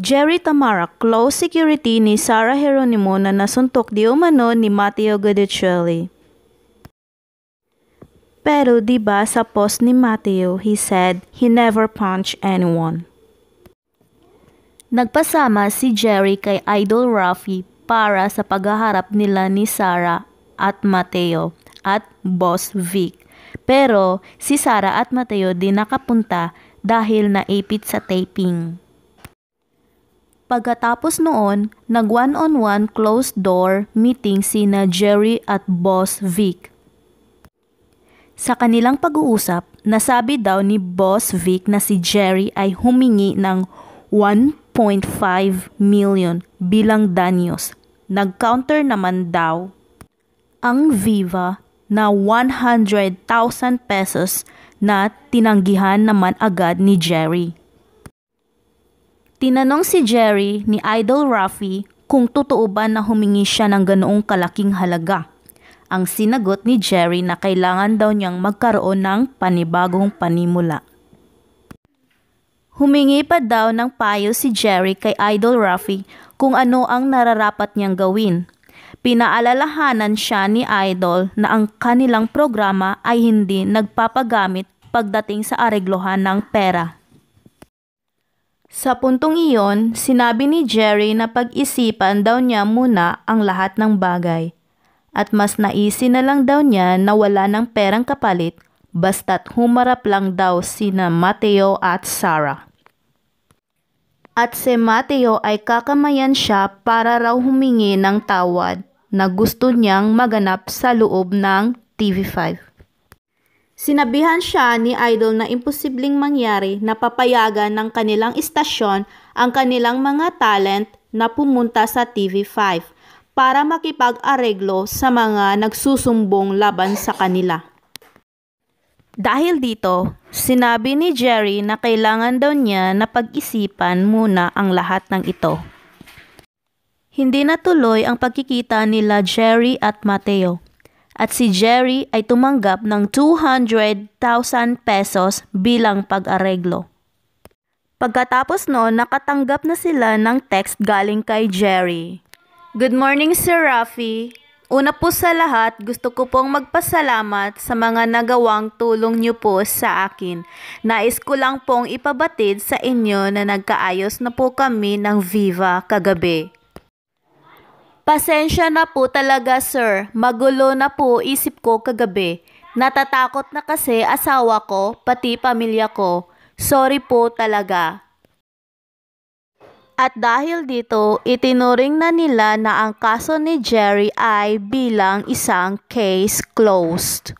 Jerry Tamara, close security ni Sarah Geronimo na nasuntok di umano ni Matteo Guidicelli. Pero di ba sa post ni Matteo, he said he never punched anyone. Nagpasama si Jerry kay Idol Rafi para sa paghaharap nila ni Sarah at Mateo at Boss Vic. Pero si Sarah at Mateo di nakapunta dahil naipit sa taping. Pagkatapos noon, nag one-on-one closed door meeting sina Jerry at Boss Vic. Sa kanilang pag-uusap, nasabi daw ni Boss Vic na si Jerry ay humingi ng 1.5 million bilang danyos. Nag-counter naman daw ang Viva na 100,000 pesos na tinanggihan naman agad ni Jerry. Tinanong si Jerry ni Idol Rafi kung totoo ba na humingi siya ng ganoong kalaking halaga. Ang sinagot ni Jerry na kailangan daw niyang magkaroon ng panibagong panimula. Humingi pa daw ng payo si Jerry kay Idol Rafi kung ano ang nararapat niyang gawin. Pinaalalahanan siya ni Idol na ang kanilang programa ay hindi nagpapagamit pagdating sa areglohan ng pera. Sa puntong iyon, sinabi ni Jerry na pag-isipan daw niya muna ang lahat ng bagay. At mas naisin na lang daw niya na wala ng perang kapalit basta't humarap lang daw sina Mateo at Sarah. At si Mateo ay kakamayan siya para raw humingi ng tawad na gusto niyang maganap sa loob ng TV5. Sinabihan siya ni Idol na imposibleng mangyari na papayagan ng kanilang istasyon ang kanilang mga talent na pumunta sa TV5 para makipag-areglo sa mga nagsusumbong laban sa kanila. Dahil dito, sinabi ni Jerry na kailangan daw niya na pag-isipan muna ang lahat ng ito. Hindi natuloy ang pagkikita nila Jerry at Mateo at si Jerry ay tumanggap ng 200,000 pesos bilang pag-areglo. Pagkatapos noon, nakatanggap na sila ng text galing kay Jerry. Good morning, Sir Rafi. Una po sa lahat, gusto ko pong magpasalamat sa mga nagawang tulong niyo po sa akin. Nais ko lang pong ipabatid sa inyo na nagkaayos na po kami ng Viva kagabi. Pasensya na po talaga sir, magulo na po isip ko kagabi. Natatakot na kasi asawa ko, pati pamilya ko. Sorry po talaga. At dahil dito, itinuring na nila na ang kaso ni Jerry ay bilang isang case closed.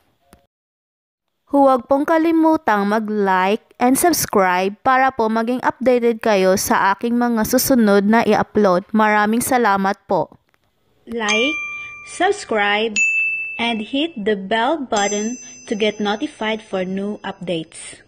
Huwag pong kalimutang mag-like and subscribe para po maging updated kayo sa aking mga susunod na i-upload. Maraming salamat po like, subscribe, and hit the bell button to get notified for new updates.